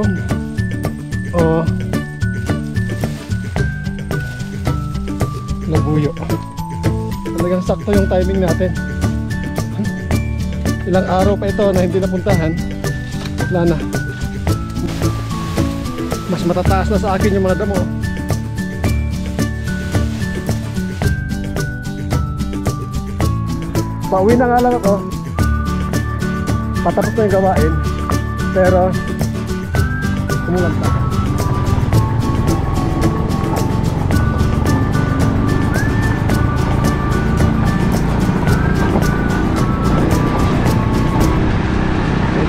hapon o labuyo talagang sakto yung timing natin. Ilang araw pa ito na hindi napuntahan. Wala na. Mas matataas na sa akin yung mga damo. Pauwi na nga lang ako. Patapos na yung gawain. Pero kumulang pa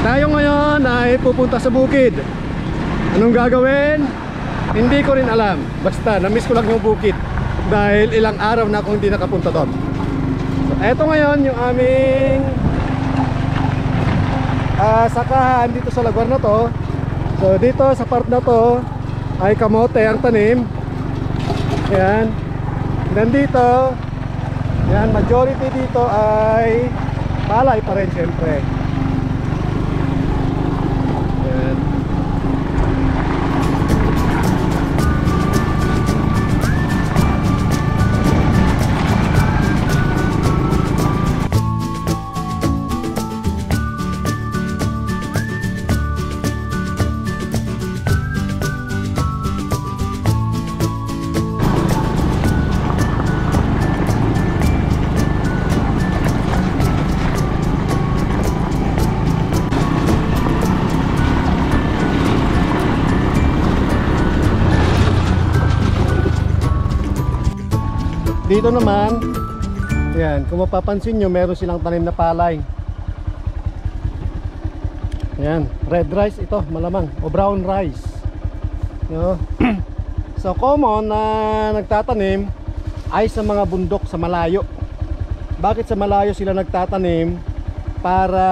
tayo ngayon ay pupunta sa bukid. Anong gagawin? hindi ko rin alam. Basta namiss ko lang yung bukid. Dahil ilang araw na akong hindi nakapunta doon. So eto ngayon yung aming ah, sakahan dito sa lugar na to so dito sa part na to ay kamote ang tanim. Yan nandito yan majority dito ay palay pa rin syempre Dito naman, yan, kung mapapansin nyo, meron silang tanim na palay. Yan, red rice ito, malamang, o brown rice. No? so common na nagtatanim ay sa mga bundok sa malayo. Bakit sa malayo sila nagtatanim? Para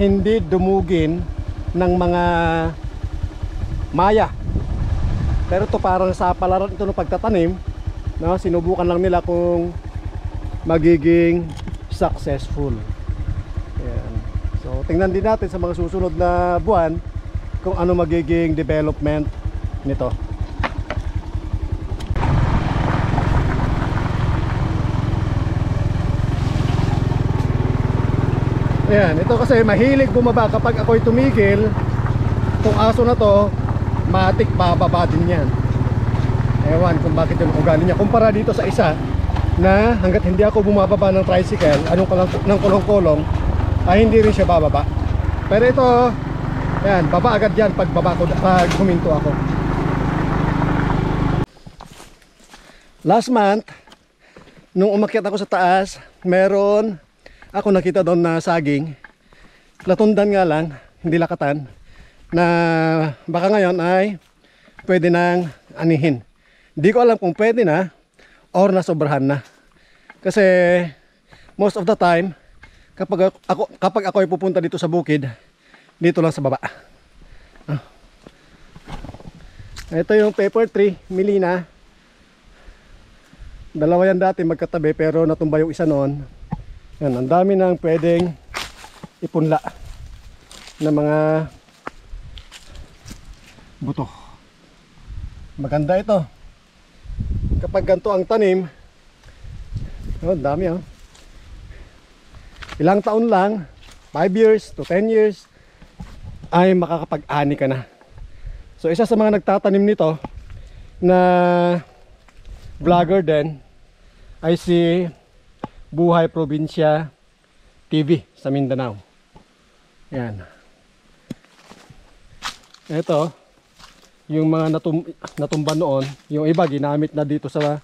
hindi dumugin ng mga maya. Pero to parang sa palaran ito ng pagtatanim, no, sinubukan lang nila kung magiging successful. Ayan. So, tingnan din natin sa mga susunod na buwan kung ano magiging development nito. Ayan, ito kasi mahilig bumaba kapag ako'y tumigil, itong aso na to, matik bababa din yan. Ewan kung bakit yung ugali niya. Kumpara dito sa isa na hanggat hindi ako bumababa ng tricycle, anong kulang, ng kulong-kulong, ay hindi rin siya bababa. Pero ito, ayan, baba agad yan pag baba ko, pag huminto ako. Last month, nung umakyat ako sa taas, meron ako nakita doon na saging. Latundan nga lang, hindi lakatan, na baka ngayon ay pwede nang anihin. Hindi ko alam kung pwede na or nasobrahan na. Kasi most of the time kapag ako kapag ako ay pupunta dito sa bukid, dito lang sa baba. Ah. Ito yung paper tree, Milina. Dalawa yan dati magkatabi pero natumba yung isa noon. Yan, ang dami nang pwedeng ipunla ng mga buto. Maganda ito kapag ganito ang tanim oh, dami oh. Ilang taon lang 5 years to 10 years ay makakapag-ani ka na. So isa sa mga nagtatanim nito na vlogger din ay si Buhay Probinsya TV sa Mindanao. Yan. Ito yung mga natum natumba noon, yung iba ginamit na dito sa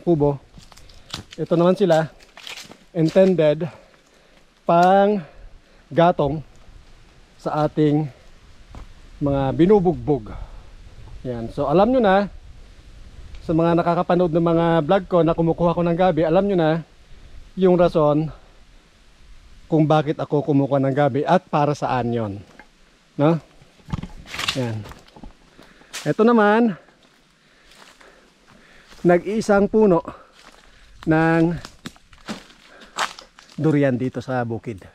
kubo. Ito naman sila intended pang gatong sa ating mga binubugbog. Yan. So alam nyo na sa mga nakakapanood ng mga vlog ko na kumukuha ko ng gabi, alam nyo na yung rason kung bakit ako kumukuha ng gabi at para saan yon. No? Yan. Ito naman, nag-iisang puno ng durian dito sa bukid.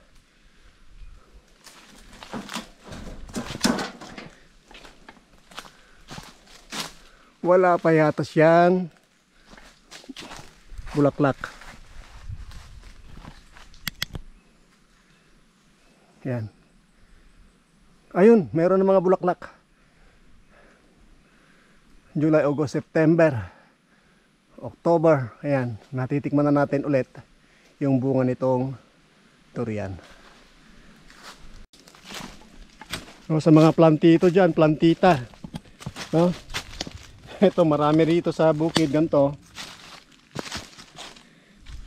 Wala pa yata siyang bulaklak. Yan. Ayun, meron ng mga bulaklak. July, August, September, October. Ayan, natitikman na natin ulit yung bunga nitong durian. O, sa mga plantito dyan, plantita. No? Ito, marami rito sa bukid, ganito.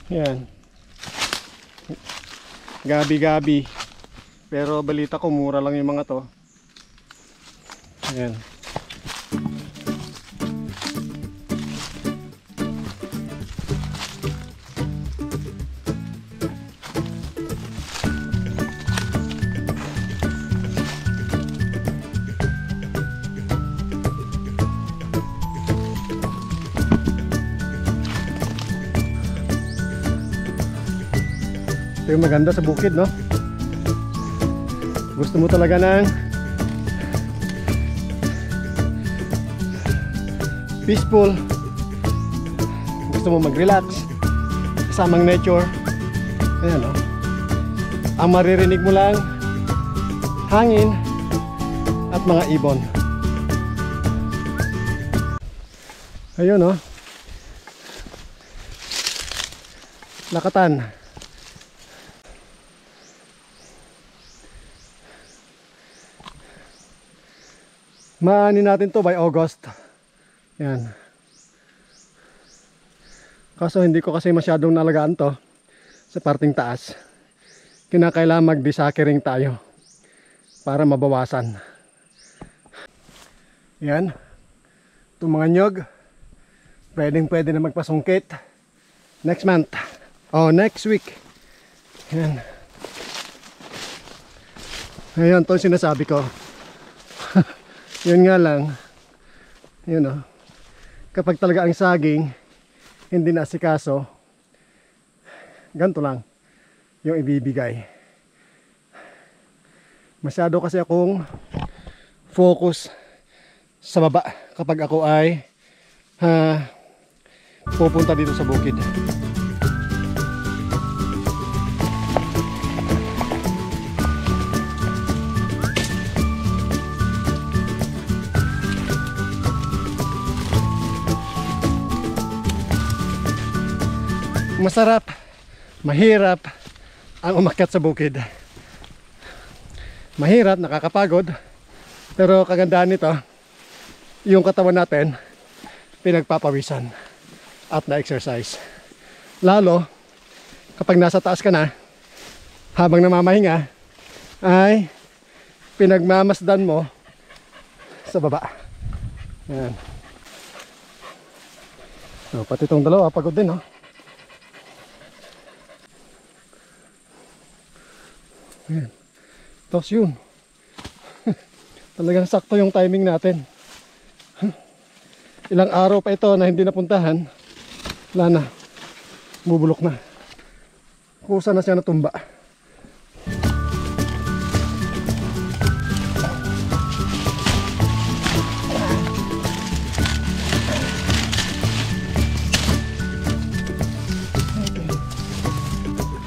Yan. Gabi-gabi. Pero balita ko, mura lang yung mga to. Ayan. Ito maganda sa bukid, no? Gusto mo talaga ng peaceful. Gusto mo mag-relax kasamang nature. Ayan, no? Ang maririnig mo lang hangin at mga ibon. Ayun, no? Lakatan. Maani natin to by August. Yan. Kaso hindi ko kasi masyadong nalagaan to sa parting taas. Kinakailangan mag-desuckering tayo para mabawasan. Yan. Itong mga nyog, pwedeng pwede na magpasungkit next month. Oh, next week. Yan. Ayun, to yung sinasabi ko. Yun nga lang, yun o, kapag talaga ang saging, hindi na asikaso, ganito lang yung ibibigay. Masyado kasi akong focus sa baba kapag ako ay ha, pupunta dito sa bukid. Masarap, mahirap ang umakyat sa bukid. Mahirap, nakakapagod. Pero kagandahan nito, yung katawan natin, pinagpapawisan at na-exercise. Lalo, kapag nasa taas ka na, habang namamahinga, ay pinagmamasdan mo sa baba. Yan. So, pati itong dalawa, pagod din, no? Ayan. Tapos yun. Talagang sakto yung timing natin. Ilang araw pa ito na hindi napuntahan. Wala na. Bubulok na. Kusa na siya natumba.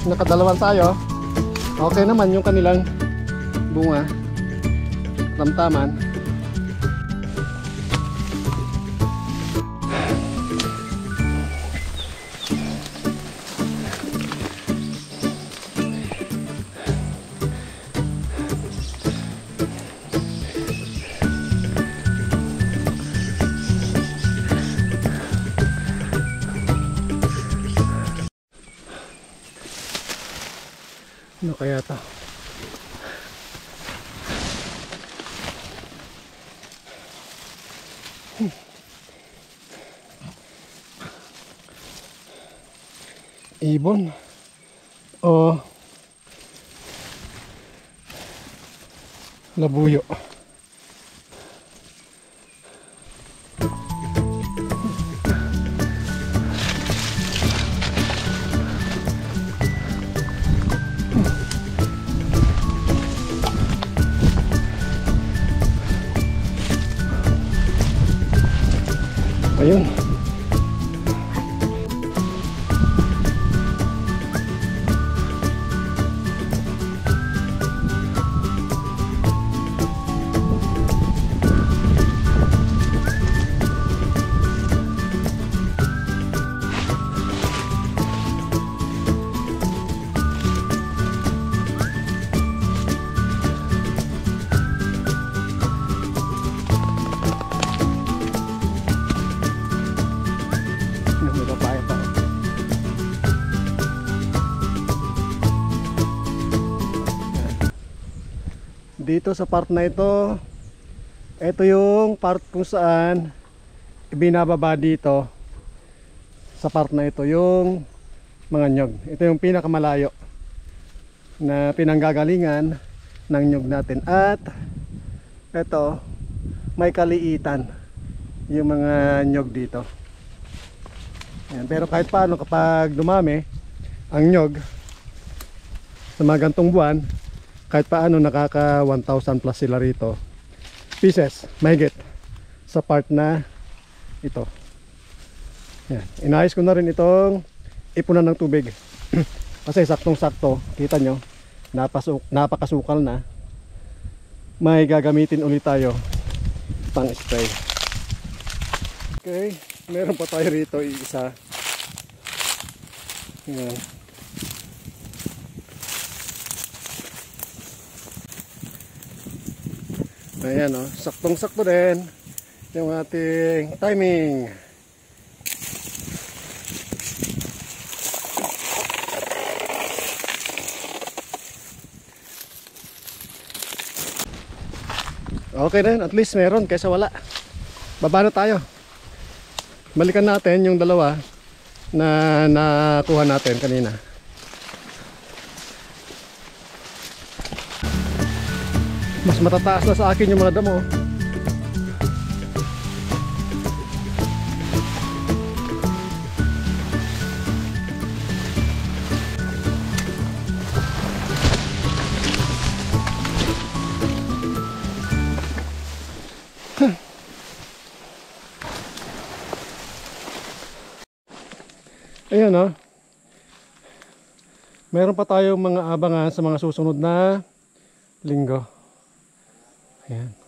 Nakadalawan tayo. Okay naman yung kanilang bunga. Tamtaman. Kaya to? Ibon o labuyo. Dito sa part na ito, ito yung part kung saan ibinababa dito sa part na ito yung mga nyog. Ito yung pinakamalayo na pinanggagalingan ng nyog natin. At ito, may kaliitan yung mga nyog dito. Yan. Pero kahit paano kapag dumami ang nyog sa mga gantong buwan, kahit paano nakaka 1,000 plus sila rito. Pieces, mahigit sa part na ito. Yan. Inayos ko na rin itong ipunan ng tubig. Kasi saktong-sakto, kita nyo, napasuk, napakasukal na. May gagamitin ulit tayo pang spray. Okay, meron pa tayo rito isa. Yan. Ayan o, saktong-sakto din yung ating timing. Okay yun, at least meron kaysa wala. Baba na tayo. Balikan natin yung dalawa na nakuha natin kanina. Mas matataas na sa akin yung mga damo. Ayan o. Meron pa tayong mga abangan sa mga susunod na linggo. Ayan.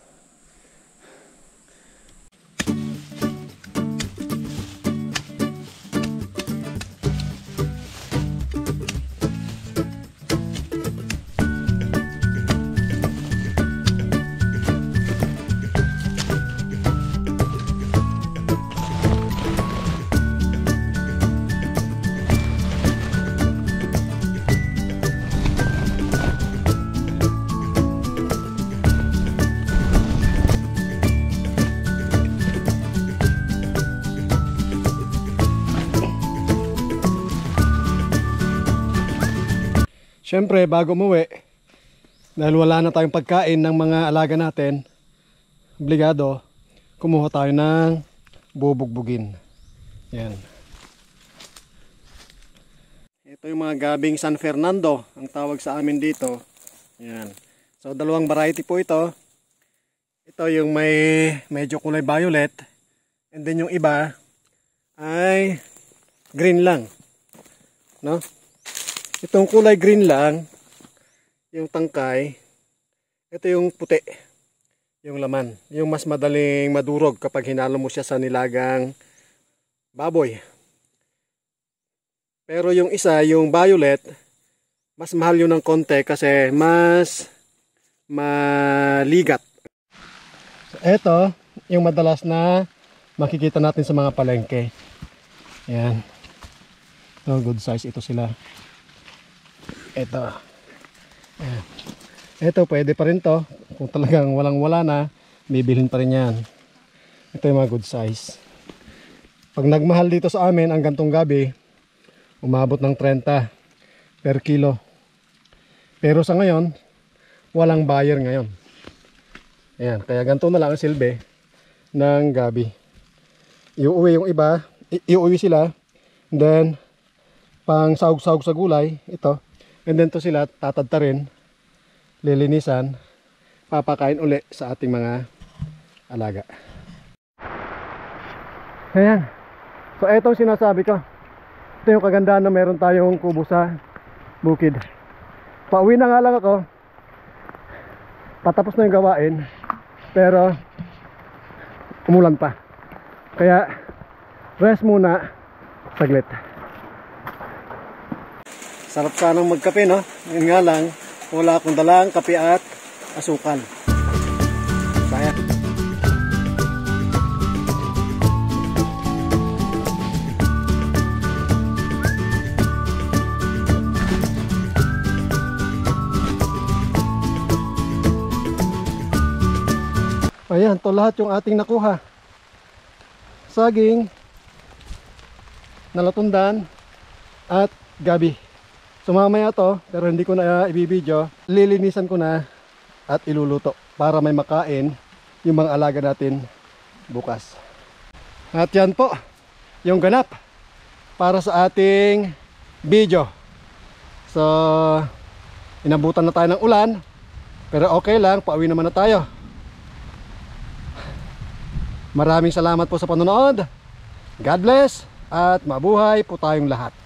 Siyempre, bago umuwi, dahil wala na tayong pagkain ng mga alaga natin, obligado, kumuha tayo ng bubugbugin. Yan. Ito yung mga gabing San Fernando, ang tawag sa amin dito. Yan. So, dalawang variety po ito. Ito yung may medyo kulay violet. And then yung iba ay green lang. No? Itong kulay green lang, yung tangkay, ito yung puti, yung laman. Yung mas madaling madurog kapag hinalo mo siya sa nilagang baboy. Pero yung isa, yung violet, mas mahal yun ng konti kasi mas maligat. So, ito, yung madalas na makikita natin sa mga palengke. Yan. So, good size ito sila. Ito. Ayan. Ito, pwede pa rin to. Kung talagang walang-wala na, bibilhin pa rin yan. Ito yung mga good size. Pag nagmahal dito sa amin, ang gantong gabi, umabot ng 30 per kilo. Pero sa ngayon, walang buyer ngayon. Ayan, kaya ganito na lang ang silbi ng gabi. Iuwi yung iba, iuwi sila, then pang sahog-sahog sa gulay, ito, And then to sila tatadta rin, lilinisan, papakain uli sa ating mga alaga. Ayan. So etong sinasabi ko. Ito yung kagandahan na meron tayong kubo sa bukid. Pauwi na nga lang ako. Patapos na yung gawain. Pero umulan pa. Kaya rest muna saglit. Sarap sanang magkape, no? Ngayon nga lang, wala akong dalang kape at asukan. Sayang. Ayan, to lahat yung ating nakuha. Saging, nalatundan, at gabi. So mamaya to, pero hindi ko na uh, ibibideo, lilinisan ko na at iluluto para may makain yung mga alaga natin bukas. At yan po, yung ganap para sa ating video. So, inabutan na tayo ng ulan, pero okay lang, pauwi naman na tayo. Maraming salamat po sa panonood. God bless at mabuhay po tayong lahat.